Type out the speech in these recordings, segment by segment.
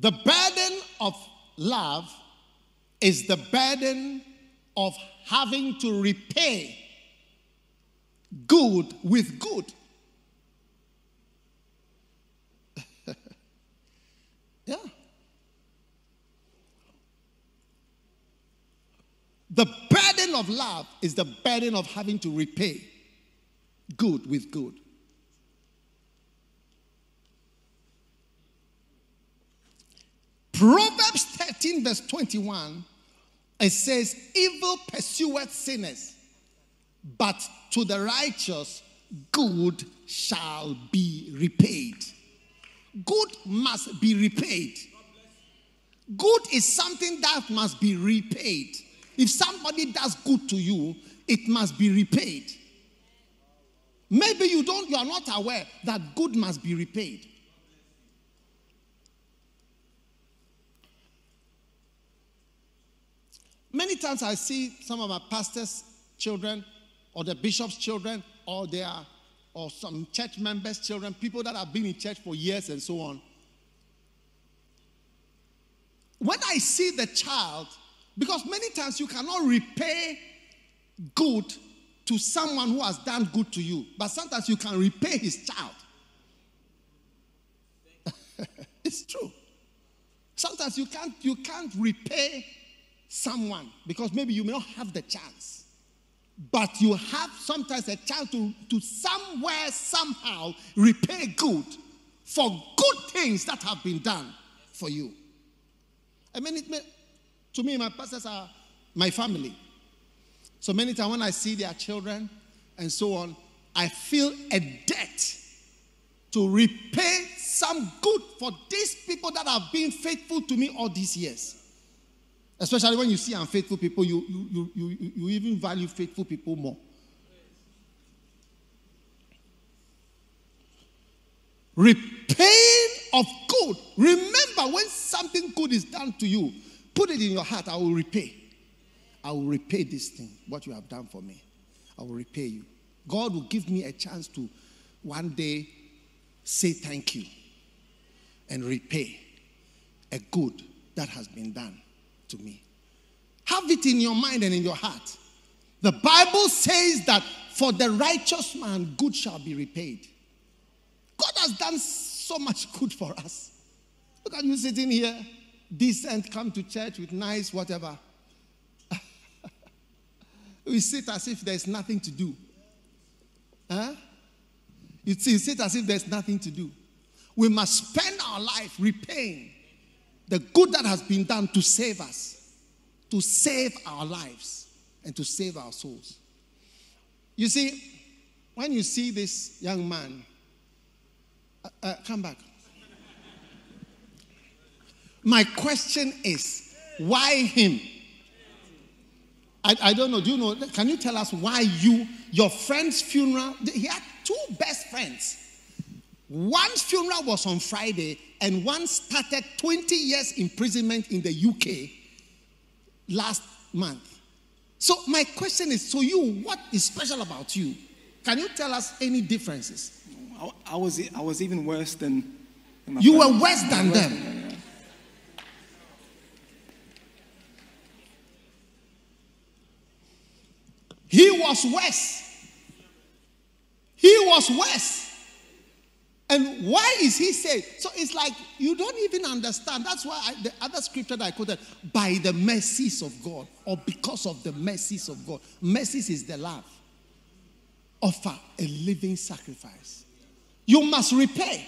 The burden of love is the burden of having to repay good with good. yeah. The burden of love is the burden of having to repay good with good. Proverbs 13, verse 21, it says, Evil pursueth sinners, but to the righteous good shall be repaid. Good must be repaid. Good is something that must be repaid. If somebody does good to you, it must be repaid. Maybe you don't, you are not aware that good must be repaid. Many times I see some of my pastors' children or the bishop's children or their or some church members' children, people that have been in church for years and so on. When I see the child, because many times you cannot repay good to someone who has done good to you, but sometimes you can repay his child. it's true. Sometimes you can't you can't repay someone because maybe you may not have the chance. But you have sometimes a chance to, to somewhere, somehow repay good for good things that have been done for you. I mean, it may, to me, my pastors are my family. So many times when I see their children and so on, I feel a debt to repay some good for these people that have been faithful to me all these years. Especially when you see unfaithful people, you, you, you, you, you even value faithful people more. Repaying of good. Remember, when something good is done to you, put it in your heart I will repay. I will repay this thing, what you have done for me. I will repay you. God will give me a chance to one day say thank you and repay a good that has been done to me. Have it in your mind and in your heart. The Bible says that for the righteous man, good shall be repaid. God has done so much good for us. Look at you sitting here, decent, come to church with nice whatever. we sit as if there's nothing to do. Huh? You sit as if there's nothing to do. We must spend our life repaying the good that has been done to save us, to save our lives, and to save our souls. You see, when you see this young man, uh, uh, come back. My question is, why him? I, I don't know. Do you know? Can you tell us why you, your friend's funeral? He had two best friends. One's funeral was on Friday, and one started 20 years imprisonment in the UK last month. So, my question is so, you, what is special about you? Can you tell us any differences? I, I was, I was even worse than. than you friends. were worse than them. Than them. He was worse. He was worse. And why is he saying? So it's like you don't even understand. That's why I, the other scripture that I quoted, by the mercies of God, or because of the mercies of God. Mercies is the love. Offer a living sacrifice. You must repay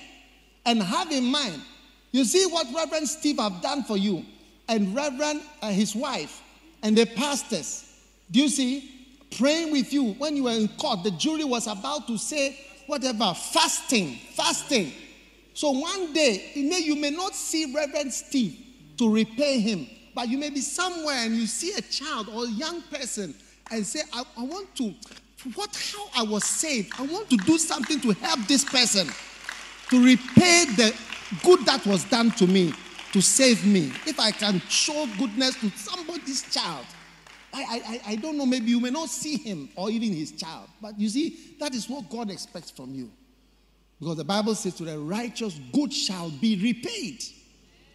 and have in mind. You see what Reverend Steve have done for you, and Reverend uh, his wife, and the pastors. Do you see? Praying with you when you were in court, the jury was about to say whatever, fasting, fasting. So one day, may, you may not see Reverend Steve to repay him, but you may be somewhere and you see a child or a young person and say, I, I want to, what, how I was saved, I want to do something to help this person to repay the good that was done to me, to save me. If I can show goodness to somebody's child, I, I, I don't know, maybe you may not see him or even his child, but you see, that is what God expects from you. Because the Bible says, to the righteous, good shall be repaid.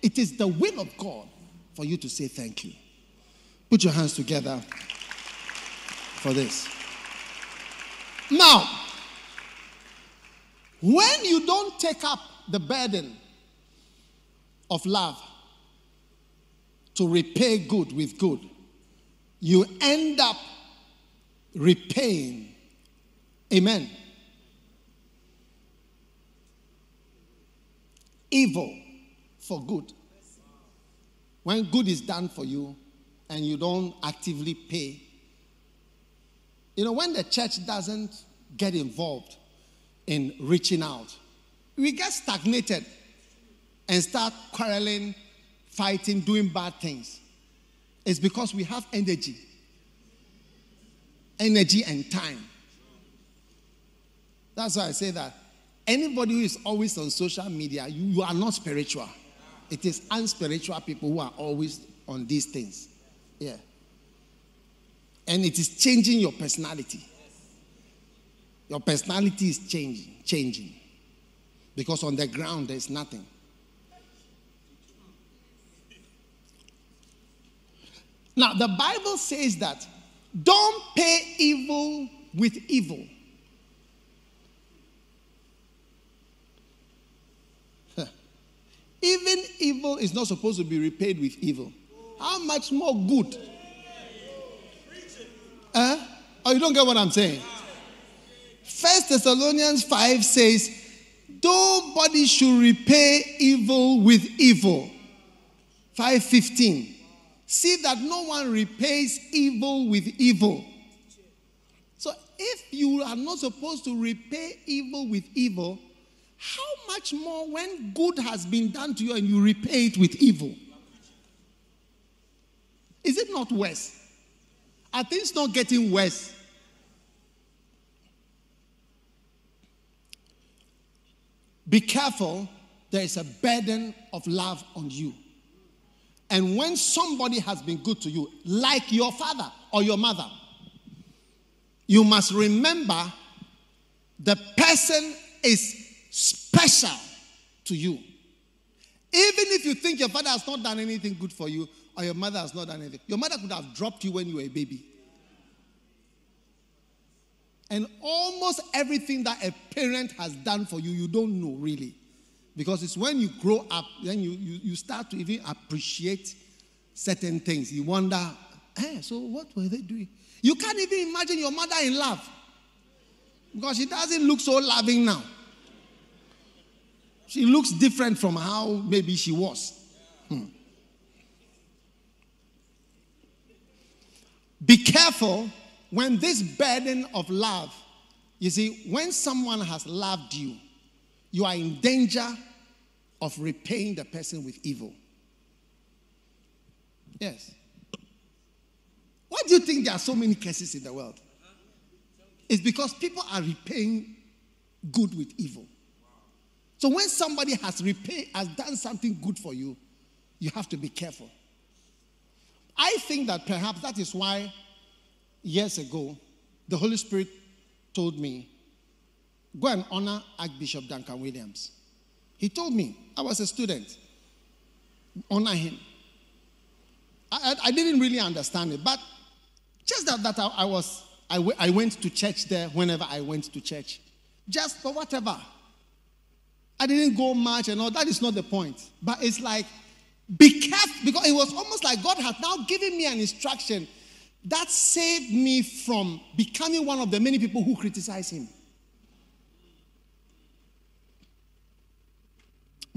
It is the will of God for you to say thank you. Put your hands together for this. Now, when you don't take up the burden of love to repay good with good, you end up repaying. Amen. Evil for good. When good is done for you and you don't actively pay, you know, when the church doesn't get involved in reaching out, we get stagnated and start quarreling, fighting, doing bad things. It's because we have energy. Energy and time. That's why I say that anybody who is always on social media, you, you are not spiritual. It is unspiritual people who are always on these things. Yeah. And it is changing your personality. Your personality is changing, changing. Because on the ground there's nothing. Now, the Bible says that don't pay evil with evil. Even evil is not supposed to be repaid with evil. How much more good? Huh? Oh, you don't get what I'm saying? First Thessalonians 5 says, Nobody should repay evil with evil. 515. See that no one repays evil with evil. So if you are not supposed to repay evil with evil, how much more when good has been done to you and you repay it with evil? Is it not worse? Are things not getting worse? Be careful, there is a burden of love on you. And when somebody has been good to you, like your father or your mother, you must remember the person is special to you. Even if you think your father has not done anything good for you or your mother has not done anything, your mother could have dropped you when you were a baby. And almost everything that a parent has done for you, you don't know really. Because it's when you grow up, then you, you, you start to even appreciate certain things. You wonder, hey, so what were they doing? You can't even imagine your mother in love. Because she doesn't look so loving now. She looks different from how maybe she was. Hmm. Be careful when this burden of love, you see, when someone has loved you, you are in danger of repaying the person with evil. Yes. Why do you think there are so many cases in the world? It's because people are repaying good with evil. So when somebody has repaid, has done something good for you, you have to be careful. I think that perhaps that is why years ago the Holy Spirit told me, go and honor Archbishop Duncan Williams. He told me, I was a student, honor him. I, I, I didn't really understand it, but just that, that I, I was, I, w- I went to church there whenever I went to church. Just for whatever. I didn't go much and all. That is not the point. But it's like, be careful because it was almost like God had now given me an instruction that saved me from becoming one of the many people who criticize him.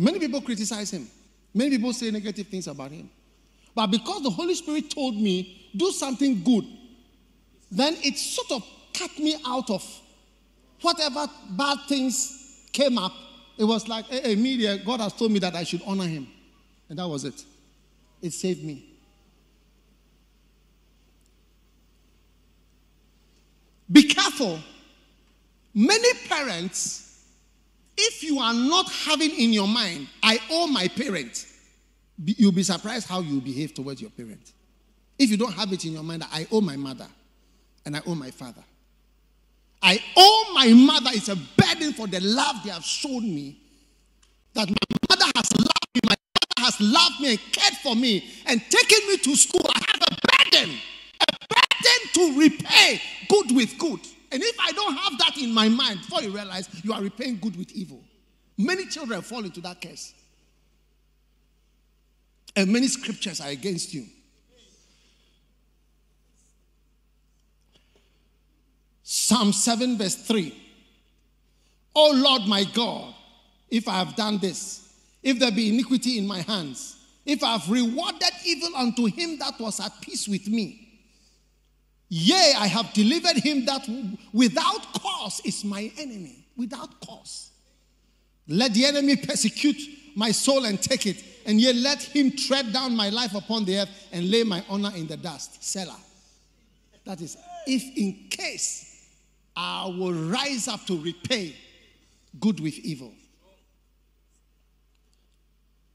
Many people criticize him. Many people say negative things about him. But because the Holy Spirit told me, do something good, then it sort of cut me out of whatever bad things came up it was like, hey, hey, media, God has told me that I should honor him. And that was it. It saved me. Be careful. Many parents, if you are not having in your mind, I owe my parent, you'll be surprised how you behave towards your parent. If you don't have it in your mind, I owe my mother and I owe my father. I owe my mother. It's a burden for the love they have shown me. That my mother has loved me, my father has loved me and cared for me and taken me to school. I have a burden, a burden to repay good with good. And if I don't have that in my mind, before you realize you are repaying good with evil, many children fall into that curse. And many scriptures are against you. Psalm 7, verse 3. Oh Lord my God, if I have done this, if there be iniquity in my hands, if I have rewarded evil unto him that was at peace with me, yea, I have delivered him that without cause is my enemy. Without cause. Let the enemy persecute my soul and take it, and yet let him tread down my life upon the earth and lay my honor in the dust. Selah. That is, if in case I will rise up to repay good with evil.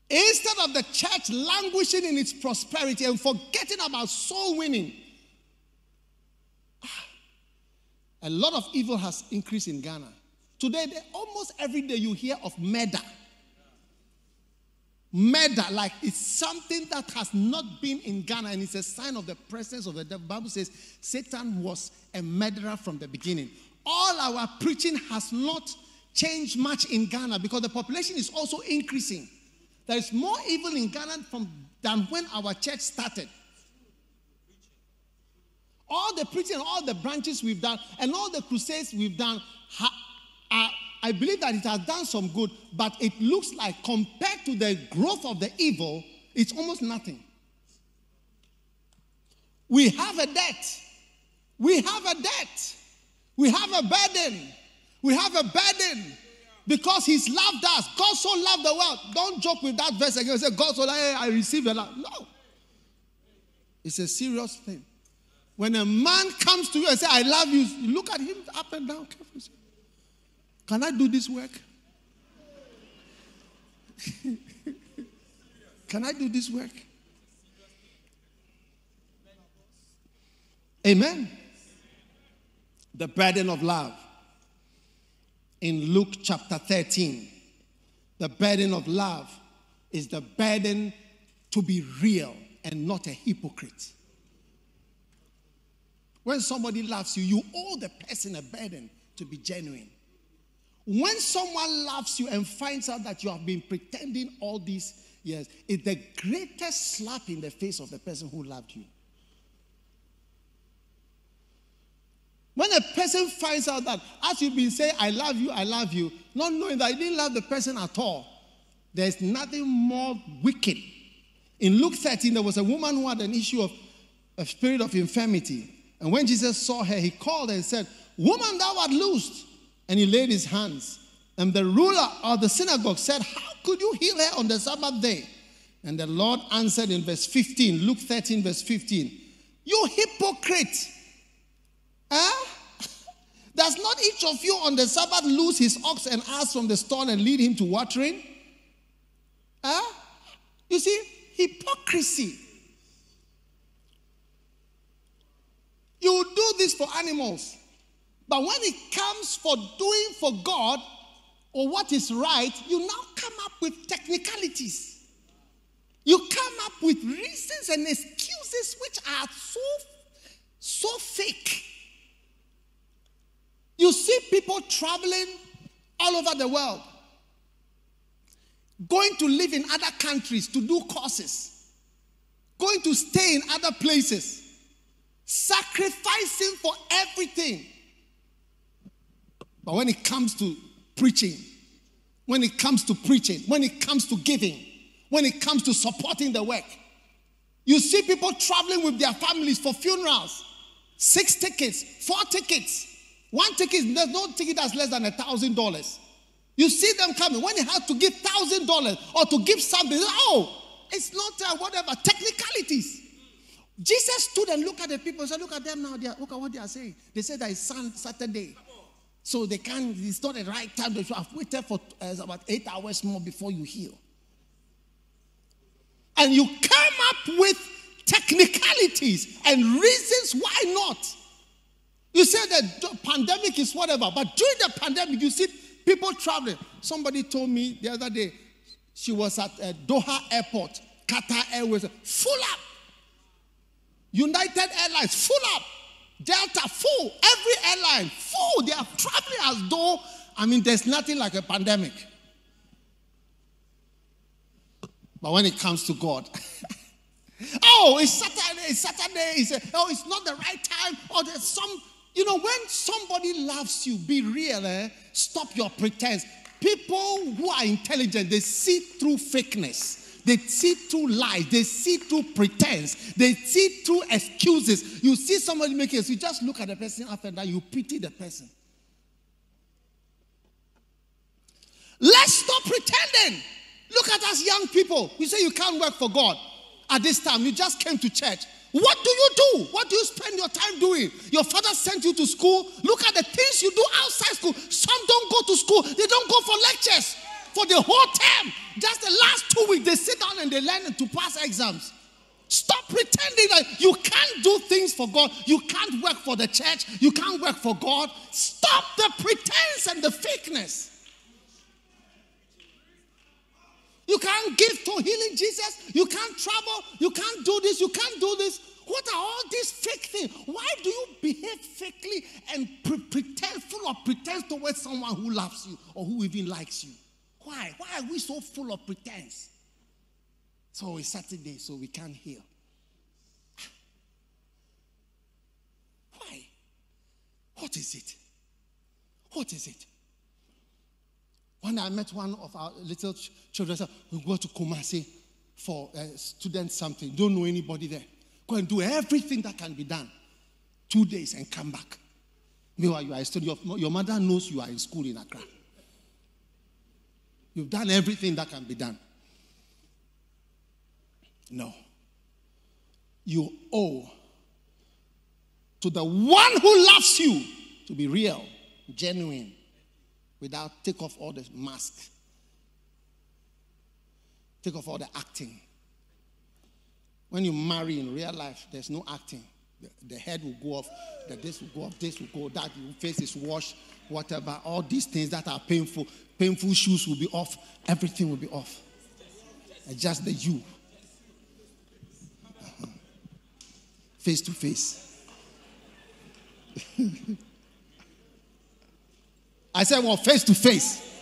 Instead of the church languishing in its prosperity and forgetting about soul winning, a lot of evil has increased in Ghana. Today, almost every day you hear of murder. Murder, like it's something that has not been in Ghana and it's a sign of the presence of the devil. Bible says Satan was a murderer from the beginning. All our preaching has not changed much in Ghana because the population is also increasing. There is more evil in Ghana from, than when our church started. All the preaching, all the branches we've done, and all the crusades we've done, ha, uh, I believe that it has done some good, but it looks like compared to the growth of the evil, it's almost nothing. We have a debt. We have a debt. We have a burden. We have a burden because he's loved us. God so loved the world. Don't joke with that verse again. Say, God so loved, I receive a love. No. It's a serious thing. When a man comes to you and says, I love you, you look at him up and down. Can I do this work? Can I do this work? Amen. The burden of love in Luke chapter 13. The burden of love is the burden to be real and not a hypocrite. When somebody loves you, you owe the person a burden to be genuine. When someone loves you and finds out that you have been pretending all these years, it's the greatest slap in the face of the person who loved you. When a person finds out that, as you've been saying, I love you, I love you, not knowing that you didn't love the person at all, there's nothing more wicked. In Luke 13, there was a woman who had an issue of a spirit of infirmity. And when Jesus saw her, he called her and said, Woman, thou art loosed. And he laid his hands. And the ruler of the synagogue said, How could you heal her on the Sabbath day? And the Lord answered in verse 15, Luke 13, verse 15, You hypocrite! Huh? Eh? Does not each of you on the Sabbath loose his ox and ass from the stall and lead him to watering? Huh? You see, hypocrisy. You do this for animals, but when it comes for doing for God or what is right, you now come up with technicalities. You come up with reasons and excuses which are so, so fake. You see people traveling all over the world, going to live in other countries to do courses, going to stay in other places, sacrificing for everything. But when it comes to preaching, when it comes to preaching, when it comes to giving, when it comes to supporting the work, you see people traveling with their families for funerals, six tickets, four tickets. One ticket, there's no ticket that's less than a thousand dollars. You see them coming. When they have to give thousand dollars or to give something, oh, it's not uh, whatever, technicalities. Jesus stood and looked at the people and said, Look at them now. Are, look at what they are saying. They said that it's Saturday. So they can't, it's not the right time. They should have waited for uh, about eight hours more before you heal. And you come up with technicalities and reasons why not. You say that the pandemic is whatever, but during the pandemic, you see people traveling. Somebody told me the other day, She was at uh, Doha Airport, Qatar Airways, full up. United Airlines, full up. Delta, full. Every airline, full. They are traveling as though, I mean, there's nothing like a pandemic. But when it comes to God, oh, it's Saturday, it's Saturday, it's a, oh, it's not the right time, or there's some, you know, when somebody loves you, be real, eh? stop your pretense. People who are intelligent, they see through fakeness. They see through lies. They see through pretense. They see through excuses. You see somebody making it, you just look at the person after that, you pity the person. Let's stop pretending. Look at us young people. You say you can't work for God at this time. You just came to church. What do you do? What do you spend your time doing? Your father sent you to school. Look at the things you do outside school. Some don't go to school, they don't go for lectures for the whole term. Just the last two weeks, they sit down and they learn to pass exams. Stop pretending that you can't do things for God. You can't work for the church. You can't work for God. Stop the pretense and the fakeness. You can't give to healing Jesus. You can't travel. You can't do this. You can't do this. What are all these fake things? Why do you behave fakely and pre- pretend, full of pretense towards someone who loves you or who even likes you? Why? Why are we so full of pretense? So it's Saturday, so we can't heal. Why? What is it? What is it? When I met one of our little ch- children, we go to Kumasi for uh, students something. Don't know anybody there. Go and do everything that can be done. Two days and come back. Meanwhile, you are a student. Your, your mother knows you are in school in Accra. You've done everything that can be done. No. You owe to the one who loves you to be real, genuine, without take off all the mask, take off all the acting. When you marry in real life, there's no acting. The, head will go off, the this will go off, this will go, that your face is washed, whatever. All these things that are painful, painful shoes will be off, everything will be off. And just the you. Uh-huh. Face to face. I said, well, face to face.